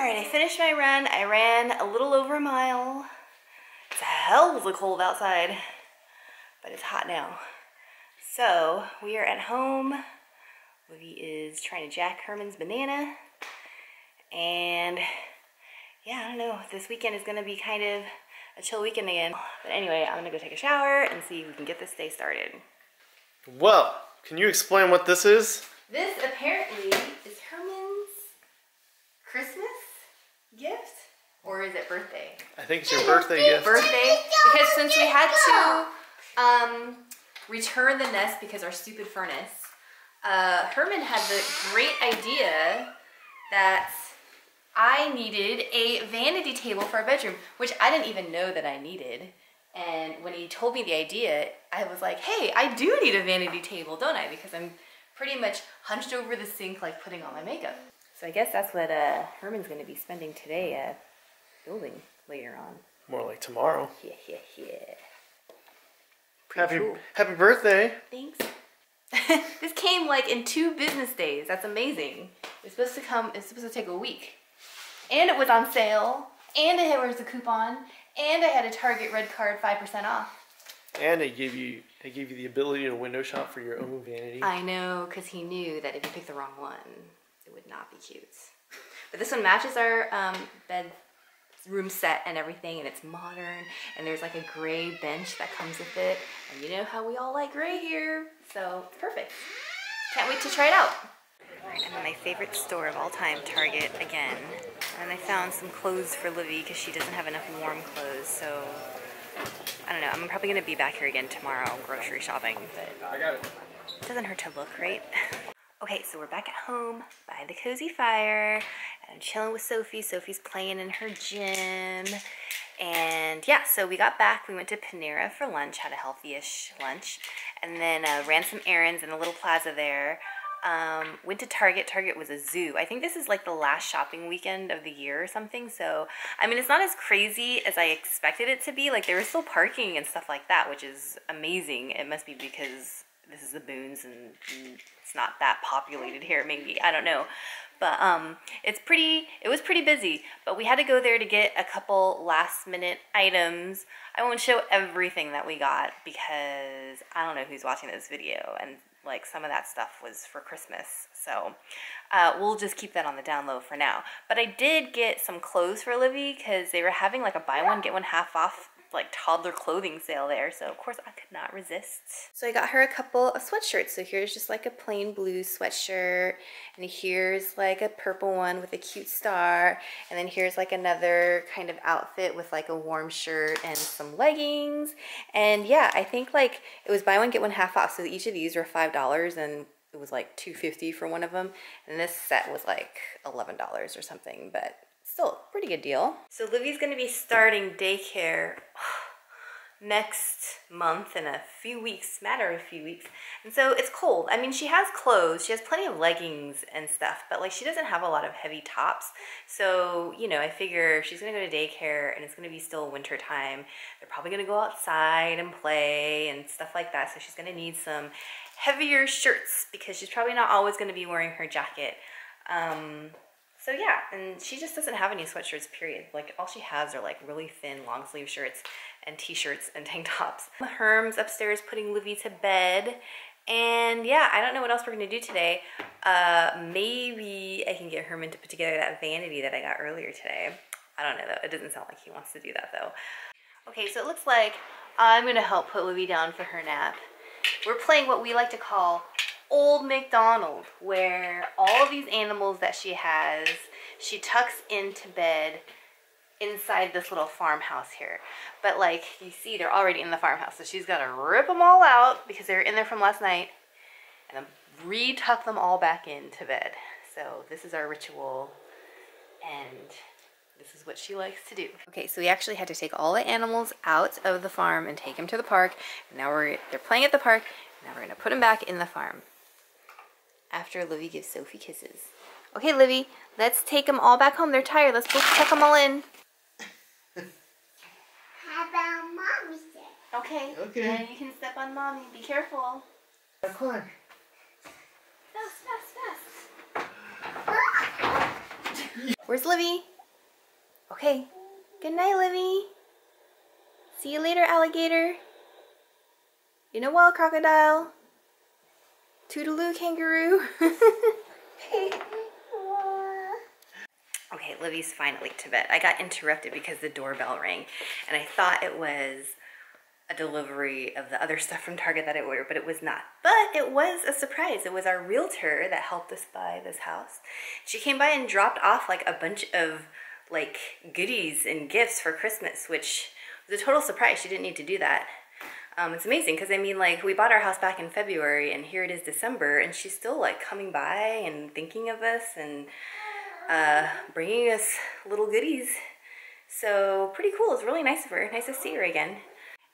All right, I finished my run. I ran a little over a mile. It's a hell of a cold outside, but it's hot now. So we are at home. Livy is trying to jack Herman's banana. And yeah, I don't know. This weekend is gonna be kind of a chill weekend again. But anyway, I'm gonna go take a shower and see if we can get this day started. Well, can you explain what this is? This apparently is Herman's Christmas gift, or is it birthday? I think it's your birthday gift. Birthday, because since we had to um, return the nest because our stupid furnace, uh, Herman had the great idea that I needed a vanity table for our bedroom, which I didn't even know that I needed. And when he told me the idea, I was like, hey, I do need a vanity table, don't I? Because I'm pretty much hunched over the sink, like putting on my makeup. So I guess that's what uh, Herman's gonna be spending today uh, building later on. More like tomorrow. Yeah, yeah, yeah. Happy cool. Happy birthday. Thanks. this came like in two business days. That's amazing. It's supposed to come, it's supposed to take a week. And it was on sale. And it was a coupon. And I had a Target red card 5% off. And they gave you they gave you the ability to window shop for your own vanity. I know, because he knew that if you picked the wrong one, it would not be cute. But this one matches our um, bed room set and everything, and it's modern, and there's like a gray bench that comes with it. And you know how we all like gray here, so it's perfect. Can't wait to try it out. I'm in my favorite store of all time, Target, again. And I found some clothes for Livy because she doesn't have enough warm clothes, so I don't know. I'm probably gonna be back here again tomorrow grocery shopping, but I got it. doesn't hurt to look, right? Okay, so we're back at home by the cozy fire. And I'm chilling with Sophie. Sophie's playing in her gym. And yeah, so we got back. We went to Panera for lunch, had a healthy-ish lunch, and then uh, ran some errands in a little plaza there. Um, went to Target. Target was a zoo. I think this is like the last shopping weekend of the year or something. So, I mean, it's not as crazy as I expected it to be. Like, there was still parking and stuff like that, which is amazing. It must be because this is the Boons and mm, it's not that populated here, maybe. I don't know. But um, it's pretty, it was pretty busy. But we had to go there to get a couple last minute items. I won't show everything that we got because I don't know who's watching this video and like some of that stuff was for Christmas. So uh, we'll just keep that on the down low for now. But I did get some clothes for Livy because they were having like a buy one, get one half off like toddler clothing sale there. So of course I could not resist. So I got her a couple of sweatshirts. So here's just like a plain blue sweatshirt. And here's like a purple one with a cute star. And then here's like another kind of outfit with like a warm shirt and some leggings. And yeah, I think like it was buy one, get one half off. So each of these were $5 and it was like 250 for one of them. And this set was like $11 or something, but still pretty good deal. So Livy's gonna be starting daycare next month in a few weeks, matter of a few weeks. And so it's cold. I mean, she has clothes, she has plenty of leggings and stuff, but like she doesn't have a lot of heavy tops. So, you know, I figure she's gonna go to daycare and it's gonna be still winter time. They're probably gonna go outside and play and stuff like that. So she's gonna need some heavier shirts because she's probably not always gonna be wearing her jacket. Um, so yeah, and she just doesn't have any sweatshirts, period. Like all she has are like really thin long sleeve shirts and t-shirts and tank tops. Herm's upstairs putting Livy to bed. And yeah, I don't know what else we're gonna do today. Uh, maybe I can get Herman to put together that vanity that I got earlier today. I don't know though, it doesn't sound like he wants to do that though. Okay, so it looks like I'm gonna help put Livy down for her nap. We're playing what we like to call old McDonald where all of these animals that she has, she tucks into bed inside this little farmhouse here. But like you see, they're already in the farmhouse. So she's got to rip them all out because they're in there from last night and then re-tuck them all back into bed. So this is our ritual and this is what she likes to do. Okay, so we actually had to take all the animals out of the farm and take them to the park. Now we're, they're playing at the park. Now we're gonna put them back in the farm after Livy gives Sophie kisses. Okay, Livy, let's take them all back home. They're tired. Let's go tuck them all in. How about mommy? Okay. Okay. And you can step on mommy. Be careful. Come on. Fast, fast, fast. Where's Livy? Okay. Good night, Livy. See you later, alligator. In a while, crocodile. Toodaloo, kangaroo. okay, Livy's finally to bed. I got interrupted because the doorbell rang, and I thought it was a delivery of the other stuff from Target that I ordered, but it was not. But it was a surprise. It was our realtor that helped us buy this house. She came by and dropped off like a bunch of like goodies and gifts for Christmas, which was a total surprise. She didn't need to do that. Um, it's amazing because I mean, like, we bought our house back in February and here it is December, and she's still like coming by and thinking of us and uh, bringing us little goodies. So, pretty cool. It's really nice of her. Nice to see her again.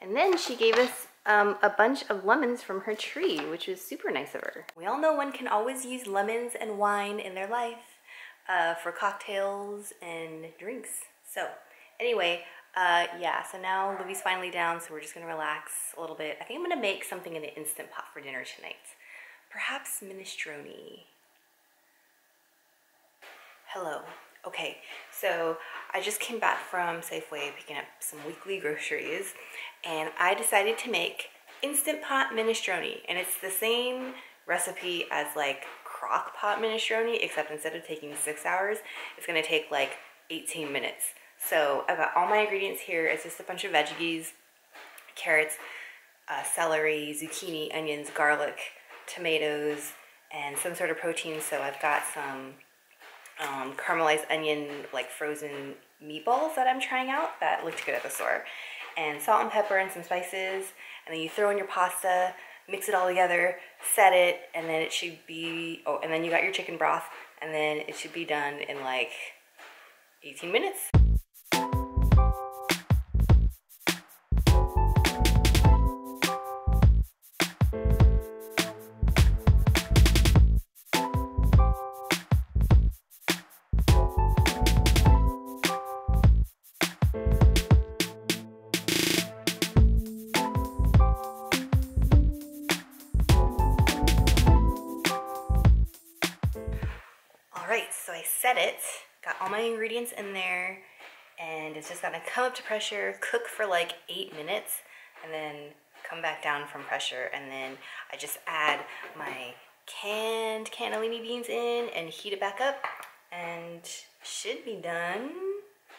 And then she gave us um, a bunch of lemons from her tree, which was super nice of her. We all know one can always use lemons and wine in their life uh, for cocktails and drinks. So, anyway, uh, yeah, so now Livy's finally down, so we're just gonna relax a little bit. I think I'm gonna make something in the Instant Pot for dinner tonight. Perhaps minestrone. Hello. Okay, so I just came back from Safeway picking up some weekly groceries, and I decided to make Instant Pot minestrone, and it's the same recipe as like crock pot minestrone, except instead of taking six hours, it's gonna take like 18 minutes. So I've got all my ingredients here. It's just a bunch of veggies, carrots, uh, celery, zucchini, onions, garlic, tomatoes, and some sort of protein. So I've got some um, caramelized onion, like frozen meatballs that I'm trying out that looked good at the store. And salt and pepper and some spices. And then you throw in your pasta, mix it all together, set it, and then it should be, oh, and then you got your chicken broth, and then it should be done in like 18 minutes. My ingredients in there, and it's just gonna come up to pressure, cook for like eight minutes, and then come back down from pressure. And then I just add my canned cannellini beans in and heat it back up, and should be done.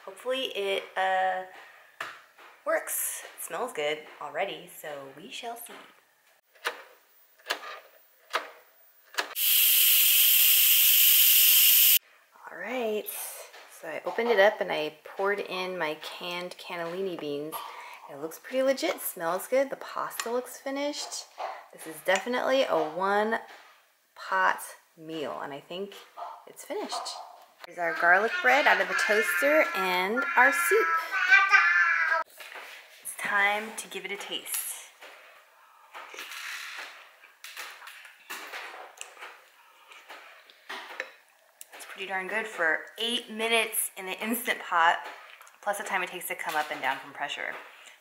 Hopefully it uh, works. It smells good already, so we shall see. All right, so I opened it up and I poured in my canned cannellini beans. It looks pretty legit, smells good. The pasta looks finished. This is definitely a one pot meal and I think it's finished. Here's our garlic bread out of the toaster and our soup. It's time to give it a taste. It's pretty darn good for eight minutes in the Instant Pot, plus the time it takes to come up and down from pressure.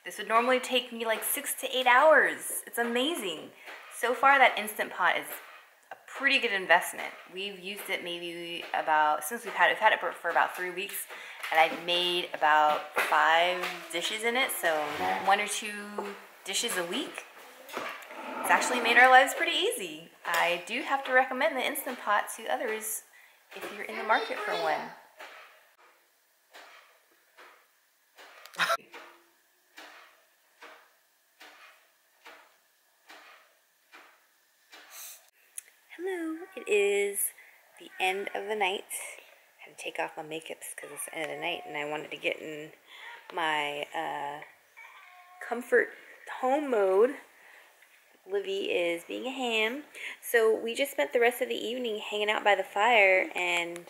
This would normally take me like six to eight hours. It's amazing. So far, that Instant Pot is a pretty good investment. We've used it maybe about, since we've had it, we've had it for, for about three weeks, and I've made about five dishes in it, so one or two dishes a week. It's actually made our lives pretty easy. I do have to recommend the Instant Pot to others if you're in the market for one. Hello, it is the end of the night. I had to take off my makeups because it's the end of the night and I wanted to get in my uh, comfort home mode. Livy is being a ham. So we just spent the rest of the evening hanging out by the fire and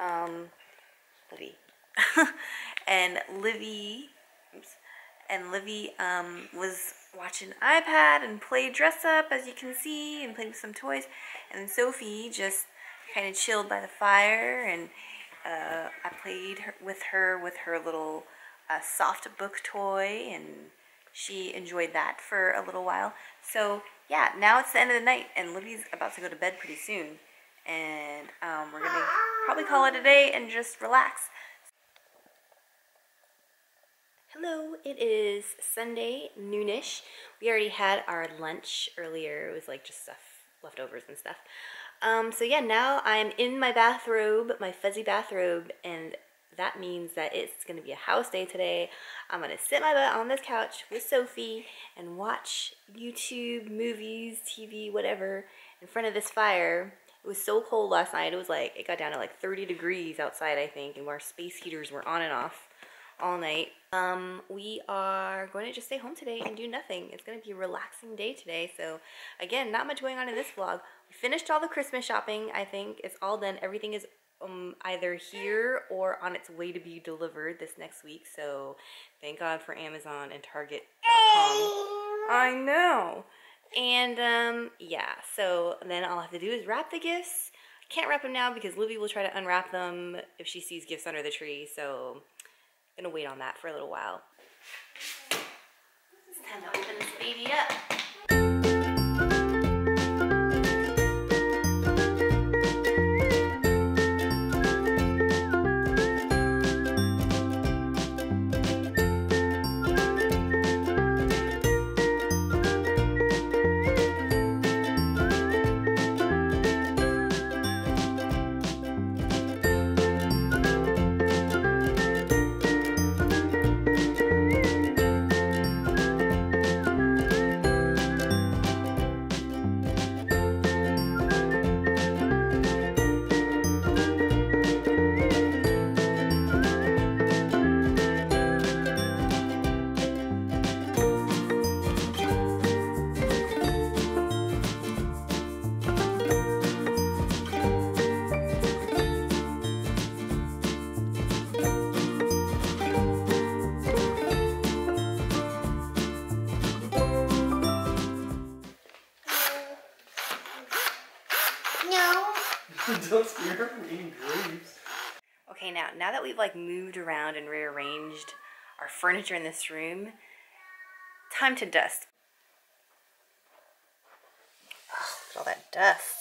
um Livy. and Livy oops, and Livy um was watching iPad and play dress up as you can see and played with some toys. And Sophie just kind of chilled by the fire and uh, I played her, with her with her little uh, soft book toy and she enjoyed that for a little while. So yeah, now it's the end of the night and Livy's about to go to bed pretty soon. And um, we're gonna probably call it a day and just relax. Hello, it is Sunday noonish. We already had our lunch earlier. It was like just stuff, leftovers and stuff. Um, so yeah, now I'm in my bathrobe, my fuzzy bathrobe, and that means that it's going to be a house day today. I'm going to sit my butt on this couch with Sophie and watch YouTube, movies, TV, whatever in front of this fire. It was so cold last night. It was like, it got down to like 30 degrees outside, I think, and our space heaters were on and off all night. Um, we are going to just stay home today and do nothing. It's going to be a relaxing day today. So again, not much going on in this vlog. We finished all the Christmas shopping, I think. It's all done. Everything is um, either here or on its way to be delivered this next week. So thank God for Amazon and Target.com. I know. And um, yeah, so then all I have to do is wrap the gifts. Can't wrap them now because Livy will try to unwrap them if she sees gifts under the tree. So I'm gonna wait on that for a little while. It's time to open this baby up. Don't scare her from eating grapes. Okay, now now that we've like moved around and rearranged our furniture in this room, time to dust. Oh, look at all that dust.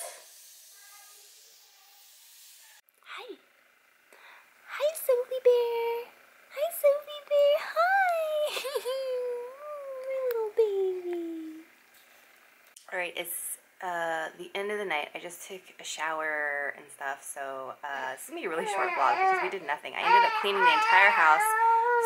Hi. Hi, Sophie Bear. Hi, Sophie Bear. Hi. My little baby. All right, it's uh, the end of the night. I just took a shower and stuff, so uh, this is going to be a really short vlog because we did nothing. I ended up cleaning the entire house,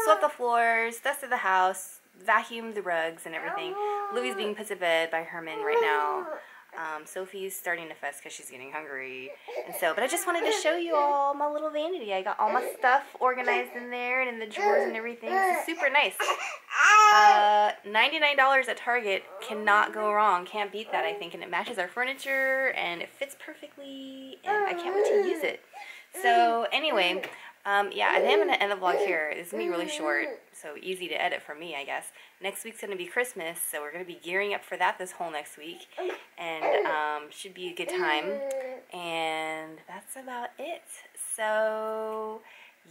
swept the floors, dusted the house, vacuumed the rugs and everything. Livy's being put to bed by Herman right now. Um, Sophie's starting to fuss because she's getting hungry. And so, but I just wanted to show you all my little vanity. I got all my stuff organized in there and in the drawers and everything. It's super nice. Uh, $99 at Target cannot go wrong. Can't beat that, I think. And it matches our furniture and it fits perfectly. And I can't wait to use it. So anyway, um, yeah, I think I'm going to end the vlog here. Is going to be really short, so easy to edit for me, I guess. Next week's going to be Christmas, so we're going to be gearing up for that this whole next week. And um, should be a good time. And that's about it. So,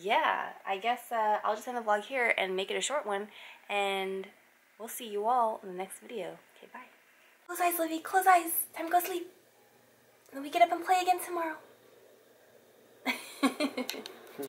yeah, I guess uh, I'll just end the vlog here and make it a short one. And we'll see you all in the next video. Okay, bye. Close eyes, Livy. Close eyes. Time to go sleep. And then we get up and play again tomorrow.